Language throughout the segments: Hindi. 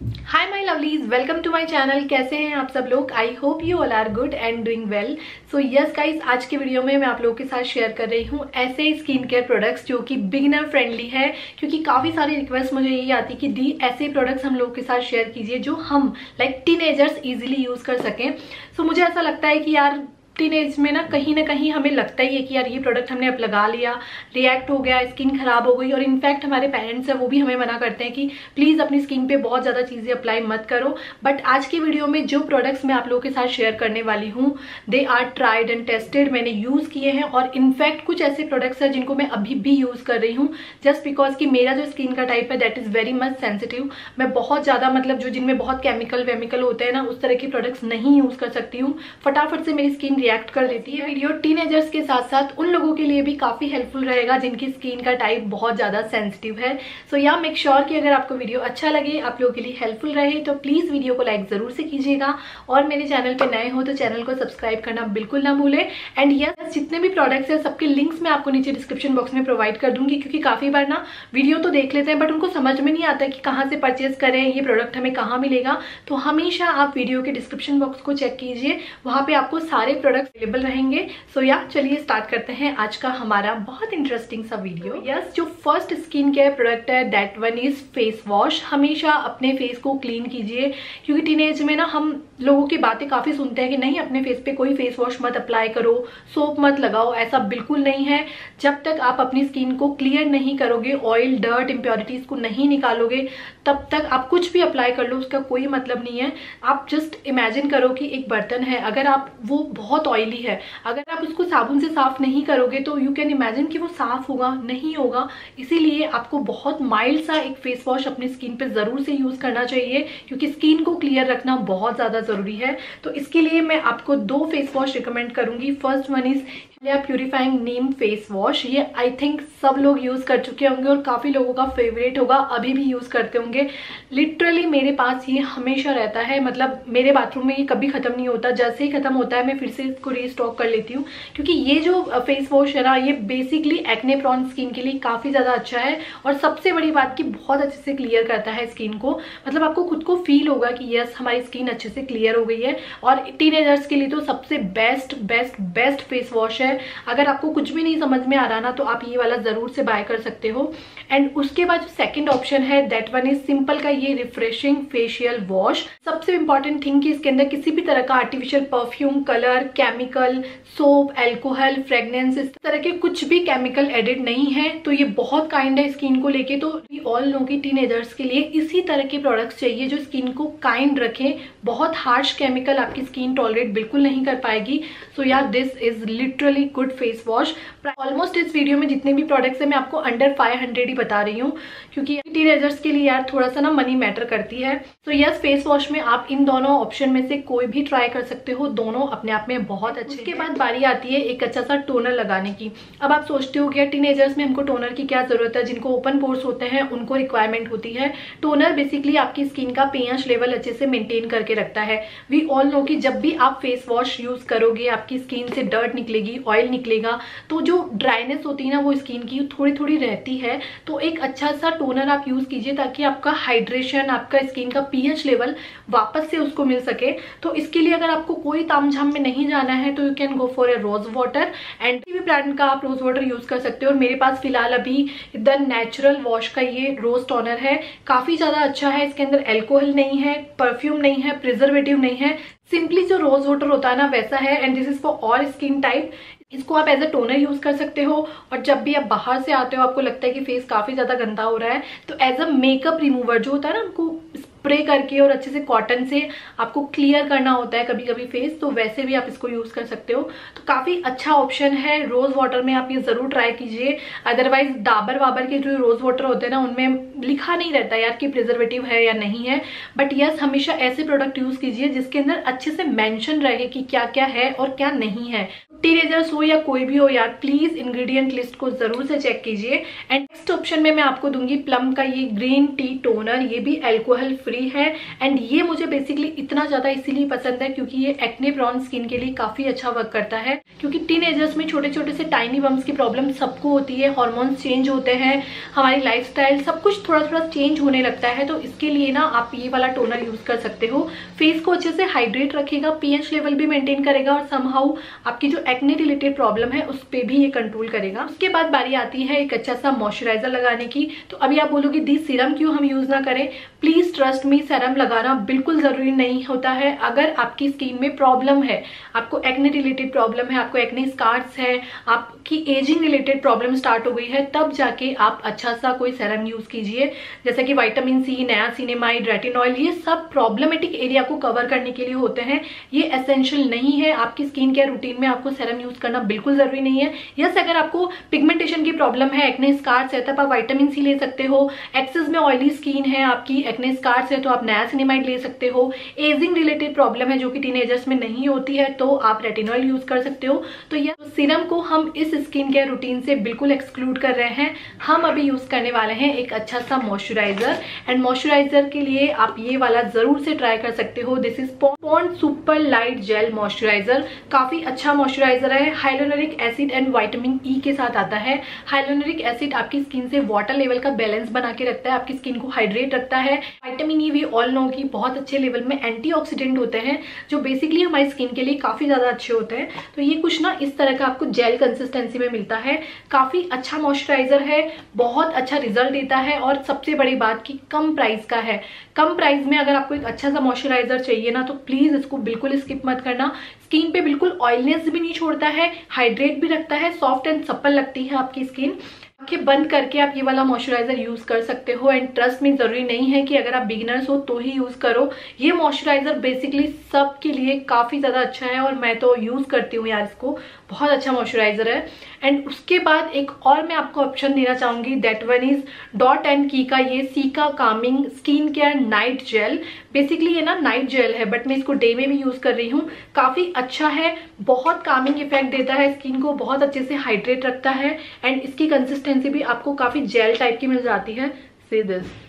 Hi my lovelies welcome to my channel कैसे हैं आप सब लोग? I hope you all are good and doing well so yes guys आज के वीडियो में मैं आप लोगों के साथ शेयर कर रही हूँ ऐसे स्किन केयर प्रोडक्ट्स जो कि बिगिनर फ्रेंडली है क्योंकि काफ़ी सारी रिक्वेस्ट मुझे यही आती कि दी ऐसे प्रोडक्ट्स हम लोगों के साथ शेयर कीजिए जो हम लाइक टीन एजर्स यूज़ कर सकें। सो so, मुझे ऐसा लगता है कि यार टीनेज में ना कहीं ना कहीं हमें लगता ही है कि यार ये प्रोडक्ट हमने अब लगा लिया रिएक्ट हो गया स्किन खराब हो गई और इनफैक्ट हमारे पेरेंट्स हैं, वो भी हमें मना करते हैं कि प्लीज़ अपनी स्किन पे बहुत ज़्यादा चीज़ें अप्लाई मत करो। बट आज की वीडियो में जो प्रोडक्ट्स मैं आप लोगों के साथ शेयर करने वाली हूँ they are tried and tested मैंने यूज़ किए हैं और इनफैक्ट कुछ ऐसे प्रोडक्ट्स हैं जिनको मैं अभी भी यूज़ कर रही हूँ जस्ट बिकॉज़ कि मेरा जो स्किन का टाइप है that is very much sensitive मैं बहुत ज़्यादा मतलब जो जिनमें बहुत केमिकल वेमिकल होते हैं ना, उस तरह के प्रोडक्ट्स नहीं यूज़ कर सकती हूँ। फटाफट से मेरी स्किन रिएक्ट कर देती है। वीडियो टीनेजर्स के साथ साथ उन लोगों के लिए भी काफ़ी हेल्पफुल रहेगा, जिनकी स्किन का टाइप बहुत ज़्यादा सेंसिटिव है। सो या मेक श्योर कि अगर आपको वीडियो अच्छा लगे, आप लोगों के लिए हेल्पफुल रहे तो प्लीज़ वीडियो को लाइक ज़रूर से कीजिएगा। और मेरे चैनल पर नए हो तो चैनल को सब्सक्राइब करना बिल्कुल ना भूले। एंड यस जितने भी प्रोडक्ट्स है, सबके लिंक्स मैं आपको नीचे डिस्क्रिप्शन बॉक्स में प्रोवाइड कर दूँगी, क्योंकि काफ़ी बार ना वीडियो तो देख लेते हैं बट उनको समझ में नहीं आता कि कहाँ से परचेज करें, ये प्रोडक्ट हमें कहाँ मिलेगा। तो हमेशा आप वीडियो के डिस्क्रिप्शन बॉक्स को चेक कीजिए, वहाँ पे आपको सारे प्रोडक्ट अवेलेबल रहेंगे. सो या चलिए स्टार्ट करते हैं आज का हमारा बहुत इंटरेस्टिंग सा वीडियो यस yes, जो फ़र्स्ट स्किन केयर प्रोडक्ट है that one is face wash हमेशा अपने फेस को क्लीन कीजिए क्योंकि टीनेज में ना हम लोगों की बातें काफ़ी सुनते हैं कि नहीं, अपने फेस पे कोई फेस वॉश मत अप्लाई करो सोप मत लगाओ, ऐसा बिल्कुल नहीं है। जब तक आप अपनी स्किन को क्लियर नहीं करोगे ऑयल डर्ट इम्प्योरिटीज को नहीं निकालोगे, तब तक आप कुछ भी अप्लाई कर लो, उसका कोई मतलब नहीं है। आप जस्ट इमेजिन करो कि एक बर्तन है, अगर आप, वो बहुत ऑयली है, अगर आप उसको साबुन से साफ़ नहीं करोगे तो यू कैन इमेजिन कि वो साफ़ होगा, नहीं होगा। इसीलिए आपको बहुत माइल्ड सा एक फेस वॉश अपनी स्किन पर ज़रूर से यूज़ करना चाहिए, क्योंकि स्किन को क्लियर रखना बहुत ज़्यादा ज़रूरी है। तो इसके लिए मैं आपको दो फेस वॉश रिकमेंड करूँगी। First one is purifying neem face wash ये आई थिंक सब लोग यूज़ कर चुके होंगे और काफ़ी लोगों का फेवरेट होगा, अभी भी यूज़ करते होंगे। लिटरली मेरे पास ये हमेशा रहता है मतलब मेरे बाथरूम में ये कभी खत्म नहीं होता, जैसे ही खत्म होता है मैं फिर से इसको रीस्टॉक कर लेती हूँ। क्योंकि ये जो फेस वॉश है ना, ये बेसिकली एक्ने प्रॉन स्किन के लिए काफ़ी ज़्यादा अच्छा है और सबसे बड़ी बात की बहुत अच्छे से क्लियर करता है स्किन को। मतलब आपको खुद को फील होगा कि यस हमारी स्किन अच्छे से क्लियर हो गई है और टीन के लिए तो सबसे best best best face wash है। है। अगर आपको कुछ भी नहीं समझ में आ रहा ना तो आप ये वाला ज़रूर से बाय कर सकते हो। एंड उसके बाद जो सेकंड ऑप्शन है दैट वन इज़ सिंपल का ये रिफ्रेशिंग फेशियल वॉश सबसे इंपॉर्टेंट थिंग कि इसके अंदर किसी भी तरह का artificial perfume colour chemical soap alcohol fragrance इस तरह के कुछ भी केमिकल एडिड नहीं है। तो ये बहुत काइंड है स्किन को लेके। तो ऑल नो की टीनेजर्स के लिए इसी तरह के प्रोडक्ट्स चाहिए जो स्किन को काइंड रखें। बहुत हार्श केमिकल आपकी स्किन टॉलरेट बिल्कुल नहीं कर पाएगी। सो यार this is literally good face wash almost इस वीडियो में जितने भी प्रोडक्ट्स है, मैं आपको अंडर 500 ही बता रही हूँ। क्योंकि टीनेजर्स के लिए यार थोड़ा सा ना मनी मैटर करती है। तो यस फेस वॉश में आप इन दोनों ऑप्शन में से कोई भी ट्राई कर सकते हो। दोनों अपने आप में बहुत अच्छे उसके बाद बारी आती है एक अच्छा सा टोनर लगाने की। अब आप सोचते हो कि टीनेजर्स में हमको टोनर की क्या ज़रूरत है, जिनको ओपन पोर्स होते हैं उनको रिक्वायरमेंट होती है टोनर बेसिकली आपकी स्किन का पेयश लेवल अच्छे से मेंटेन करके रखता है। वी ऑल नो कि जब भी आप फेस वॉश यूज़ करोगे, आपकी स्किन से डर्ट निकलेगी ऑयल निकलेगा तो जो ड्राइनेस होती है ना, वो स्किन की थोड़ी थोड़ी रहती है। तो एक अच्छा सा टोनर आप यूज़ कीजिए ताकि आपका हाइड्रेशन आपका स्किन का पीएच लेवल वापस से उसको मिल सके। तो इसके लिए अगर आपको कोई तामझाम में नहीं जाना है तो you can go for a rose water and भी ब्रांड का आप रोज वाटर यूज़ कर सकते हो। और मेरे पास फ़िलहाल अभी द नेचुरल वॉश का ये रोज टोनर है। काफ़ी ज़्यादा अच्छा है। इसके अंदर एल्कोहल नहीं है परफ्यूम नहीं है प्रिजर्वेटिव नहीं है। सिंपली जो रोज वाटर होता है ना, वैसा है। And this is for all skin type इसको आप एज अ टोनर यूज़ कर सकते हो। और जब भी आप बाहर से आते हो, आपको लगता है कि फेस काफ़ी ज़्यादा गंदा हो रहा है। तो एज अ मेकअप रिमूवर जो होता है ना हमको स्प्रे करके और अच्छे से कॉटन से आपको क्लियर करना होता है कभी कभी फेस तो वैसे भी आप इसको यूज़ कर सकते हो। तो काफ़ी अच्छा ऑप्शन है रोज वाटर में आप ये ज़रूर ट्राई कीजिए। अदरवाइज़ डाबर वाबर के जो रोज वाटर होते हैं ना, उनमें लिखा नहीं रहता यार कि प्रिजर्वेटिव है या नहीं है। बट यस हमेशा ऐसे प्रोडक्ट यूज़ कीजिए जिसके अंदर अच्छे से मैंशन रहे कि क्या क्या है और क्या नहीं है। टीनेजर्स हो या कोई भी हो यार प्लीज़ इंग्रेडिएंट लिस्ट को ज़रूर से चेक कीजिए। एंड नेक्स्ट ऑप्शन में मैं आपको दूँगी प्लम का ये ग्रीन टी टोनर ये भी एल्कोहल फ्री है. एंड ये मुझे बेसिकली इतना ज़्यादा इसीलिए पसंद है क्योंकि ये एक्ने प्रॉन स्किन के लिए काफ़ी अच्छा वर्क करता है. क्योंकि टीन में छोटे छोटे से टाइनी बम्स की प्रॉब्लम सबको होती है. हॉर्मोन्स चेंज होते हैं. हमारी लाइफ सब कुछ थोड़ा थोड़ा चेंज होने लगता है. तो इसके लिए ना आप ये वाला टोनर यूज़ कर सकते हो. फेस को अच्छे से हाइड्रेट रखेगा. पीएच लेवल भी मेंटेन करेगा और समहाउ आपकी जो एक्ने रिलेटेड प्रॉब्लम है उस पर भी ये कंट्रोल करेगा. उसके बाद बारी आती है एक अच्छा सा मॉइस्चराइजर लगाने की. तो अभी आप बोलोगे दी सीरम क्यों हम यूज़ ना करें? प्लीज़ ट्रस्ट मी सीरम लगाना बिल्कुल ज़रूरी नहीं होता है। अगर आपकी स्किन में प्रॉब्लम है, आपको एक्ने रिलेटेड प्रॉब्लम है, आपको एक्ने स्कार्स है, आपकी एजिंग रिलेटेड प्रॉब्लम स्टार्ट हो गई है, तब जाके आप अच्छा सा कोई सेरम यूज़ कीजिए। जैसे कि वाइटामिन सी नया सीनेमाइड रेटिनॉइल ये सब प्रॉब्लमेटिक एरिया को कवर करने के लिए होते हैं। ये एसेंशियल नहीं है। आपकी स्किन केयर रूटीन में आपको सेरम यूज़ करना बिल्कुल ज़रूरी नहीं है। यस अगर आपको पिगमेंटेशन की प्रॉब्लम है एक्ने स्कार्स है, तब आप वाइटामिन सी ले सकते हो। एक्सेस में ऑयली स्किन है, आपकी एक्ने स्कार्स है तो आप नया सिनेमाइड ले सकते हो। एजिंग रिलेटेड प्रॉब्लम है जो कि टीनेजर्स में नहीं होती है तो आप रेटिनॉल यूज़ कर सकते हो। तो यह सीरम को हम इस स्किन केयर रूटीन से बिल्कुल एक्सक्लूड कर रहे हैं। हम अभी यूज़ करने वाले हैं एक अच्छा सा मॉइस्चराइजर एंड मॉइस्चराइजर के लिए आप ये वाला ज़रूर से ट्राई कर सकते हो। This is Pond's super light gel moisturiser काफ़ी अच्छा मॉइस्चराइजर है। Hyaluronic acid and vitamin E के साथ आता है। हाइलोनरिक एसिड आपकी स्किन से वाटर लेवल का बैलेंस बना के रखता है। आपकी स्किन को हाइड्रेट रखता है। Vitamin E we all know की बहुत अच्छे लेवल में एंटीऑक्सीडेंट होते हैं, जो बेसिकली हमारी स्किन के लिए काफ़ी ज़्यादा अच्छे होते हैं। तो ये कुछ ना इस तरह का आपको जेल कंसिस्टेंसी में मिलता है। काफ़ी अच्छा मॉइस्चराइजर है, बहुत अच्छा रिज़ल्ट देता है और सबसे बड़ी बात की कम प्राइस का है। कम प्राइस में अगर आपको एक अच्छा सा मॉइस्चराइजर चाहिए ना तो प्लीज़ इसको बिल्कुल स्किप मत करना। स्किन पे बिल्कुल ऑयलनेस भी नहीं छोड़ता है हाइड्रेट भी रखता है सॉफ्ट एंड सप्पल लगती है आपकी स्किन आँखें बंद करके आप ये वाला मॉइस्चराइजर यूज़ कर सकते हो एंड ट्रस्ट में ज़रूरी नहीं है कि अगर आप बिगिनर्स हो तो ही यूज़ करो। ये मॉइस्चराइजर बेसिकली सबके लिए काफ़ी ज़्यादा अच्छा है, और मैं तो यूज़ करती हूँ यार इसको। बहुत अच्छा मॉइस्चराइजर है। एंड उसके बाद एक और मैं आपको ऑप्शन देना चाहूँगी that one is dot and key का ये cica calming skin care night gel basically ये ना नाइट जेल है बट मैं इसको डे में भी यूज़ कर रही हूँ। काफ़ी अच्छा है, बहुत कामिंग इफ़ेक्ट देता है स्किन को बहुत अच्छे से हाइड्रेट रखता है एंड इसकी कंसिस्टेंसी भी आपको काफ़ी जेल टाइप की मिल जाती है। सी दिस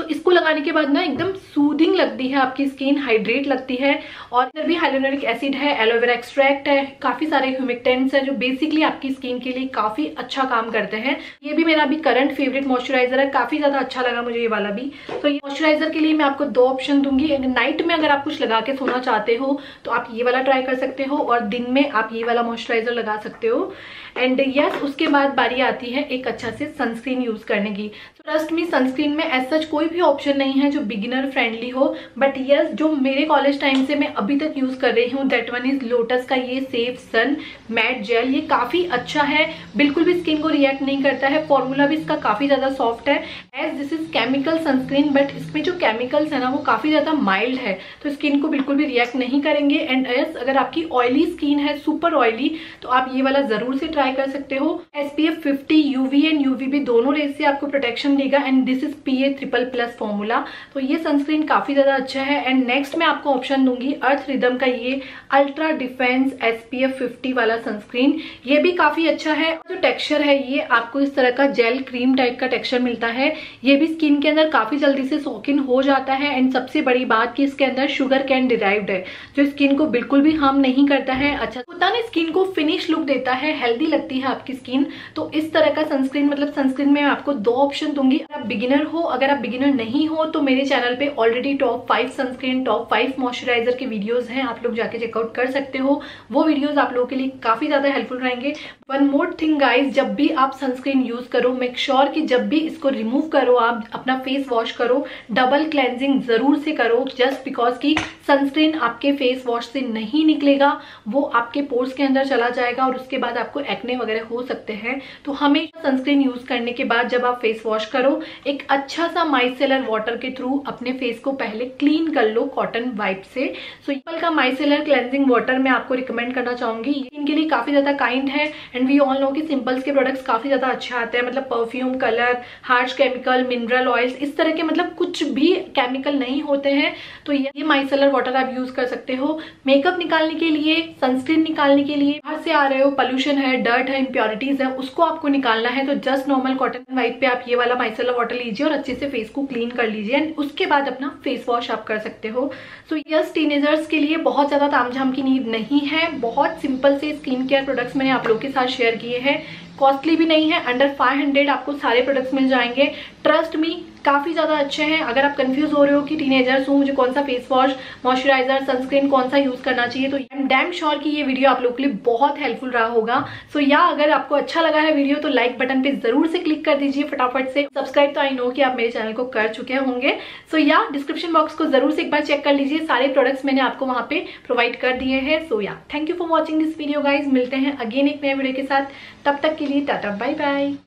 तो इसको लगाने के बाद ना एकदम सूदिंग लगती है आपकी स्किन हाइड्रेट लगती है। और इधर भी हाइलोनिक एसिड है एलोवेरा एक्सट्रैक्ट है, काफ़ी सारे ह्यूमिकटेंट्स है जो बेसिकली आपकी स्किन के लिए काफ़ी अच्छा काम करते हैं। ये भी मेरा अभी करंट फेवरेट मॉइस्चराइजर है, काफ़ी ज़्यादा अच्छा लगा मुझे ये वाला भी। तो ये मॉइस्चराइजर के लिए मैं आपको दो ऑप्शन दूँगी। नाइट में अगर आप कुछ लगा के सोना चाहते हो तो आप ये वाला ट्राई कर सकते हो और दिन में आप ये वाला मॉइस्चराइजर लगा सकते हो। एंड यस yes, उसके बाद बारी आती है एक अच्छा से सनस्क्रीन यूज़ करने की। ट्रस्ट मी सनस्क्रीन में एज सच कोई भी ऑप्शन नहीं है जो बिगिनर फ्रेंडली हो। बट यस yes, जो मेरे कॉलेज टाइम से मैं अभी तक यूज़ कर रही हूँ दैट वन इज़ लोटस का ये सेफ़ सन मैट जेल ये काफ़ी अच्छा है। बिल्कुल भी स्किन को रिएक्ट नहीं करता है। फॉर्मूला भी इसका काफ़ी ज़्यादा सॉफ्ट है। As this is chemical sunscreen but इसमें जो केमिकल्स है ना वो काफ़ी ज़्यादा माइल्ड है। तो स्किन को बिल्कुल भी रिएक्ट नहीं करेंगे। एंड एस अगर आपकी ऑयली स्किन है सुपर ऑयली तो आप ये वाला ज़रूर से ट्राई कर सकते हो। S P F fifty UV and UV भी दोनों रेस से आपको प्रोटेक्शन देगा and this is P A triple plus formula तो ये सनस्क्रीन काफ़ी ज़्यादा अच्छा है एंड नेक्स्ट मैं आपको ऑप्शन दूँगी अर्थ रिदम का ये ultra defence S P F fifty वाला सनस्क्रीन ये भी काफ़ी अच्छा है। जो टेक्सचर है ये आपको इस तरह का जेल क्रीम टाइप का टेक्सचर मिलता है। ये भी स्किन के अंदर काफ़ी जल्दी से सोकिन हो जाता है एंड सबसे बड़ी बात की इसके अंदर शुगर कैन डिराइव्ड है। जो स्किन को बिल्कुल भी हार्म नहीं करता है। अच्छा होता ना स्किन को फिनिश लुक देता है। हेल्दी लगती है आपकी स्किन तो इस तरह का सनस्क्रीन मतलब सनस्क्रीन में आपको दो ऑप्शन दूँगी। अगर आप बिगिनर हो, अगर आप बिगिनर नहीं हो तो मेरे चैनल पे already top five sunscreen top five moisturiser के वीडियोज़ हैं, आप लोग जाके चेकआउट कर सकते हो। वो वीडियोज़ आप लोगों के लिए काफ़ी ज़्यादा हेल्पफुल रहेंगे। वन मोर थिंग गाइज़ जब भी आप सनस्क्रीन यूज़ करो मेक श्योर sure कि जब भी इसको रिमूव करो आप अपना फेस वॉश करो डबल क्लेंजिंग ज़रूर से करो जस्ट बिकॉज़ की सनस्क्रीन आपके फेस वॉश से नहीं निकलेगा वो आपके पोर्स के अंदर चला जाएगा और उसके बाद आपको एक्ने वगैरह हो सकते हैं। तो हमेशा सनस्क्रीन यूज़ करने के बाद जब आप फेस वॉश करो एक अच्छा सा माइसेलर वाटर के थ्रू अपने फेस को पहले क्लीन कर लो कॉटन वाइप से। सो so, का माइसेलर क्लेंजिंग वाटर मैं आपको रिकमेंड करना चाहूँगी। इनके लिए काफ़ी ज़्यादा काइंड है एंड वी ऑल नो कि सिंपल्स के प्रोडक्ट्स काफ़ी ज़्यादा अच्छे आते हैं मतलब perfume colour harsh chemical mineral oils इस तरह के मतलब कुछ भी केमिकल नहीं होते हैं तो ये माइसलर वाटर आप यूज़ कर सकते हो। मेकअप निकालने के लिए सनस्क्रीन निकालने के लिए, बाहर से आ रहे हो पोल्यूशन है डर्ट है इम्प्योरिटीज है, उसको आपको निकालना है तो जस्ट नॉर्मल कॉटन वाइट पे आप ये वाला माइसलर वाटर लीजिए और अच्छे से फेस को क्लीन कर लीजिए एंड उसके बाद अपना फेस वॉश आप कर सकते हो। सो यस टीनेजर्स के लिए बहुत ज़्यादा तामझाम की नीड नहीं है, बहुत सिंपल से स्किन केयर प्रोडक्ट्स मैंने आप लोग के साथ शेयर किए हैं। कॉस्टली भी नहीं है अंडर 500 आपको सारे प्रोडक्ट्स मिल जाएँगे। ट्रस्ट मी काफ़ी ज़्यादा अच्छे हैं। अगर आप कंफ्यूज हो रहे हो कि टीनेजर्स हूँ मुझे कौन सा फेस वॉश मॉइस्चराइजर सनस्क्रीन कौन सा यूज़ करना चाहिए तो आई एम डैम श्योर कि ये वीडियो आप लोग के लिए बहुत हेल्पफुल रहा होगा। सो so, या अगर आपको अच्छा लगा है वीडियो तो लाइक बटन पे ज़रूर से क्लिक कर दीजिए फटाफट से। सब्सक्राइब तो आई नो कि आप मेरे चैनल को कर चुके होंगे। सो so, या डिस्क्रिप्शन बॉक्स को ज़रूर से एक बार चेक कर लीजिए। सारे प्रोडक्ट्स मैंने आपको वहाँ पे प्रोवाइड कर दिए हैं। सो या thank you for watching this video guys मिलते हैं अगेन एक नए वीडियो के साथ। तब तक के लिए टाटा बाय बाय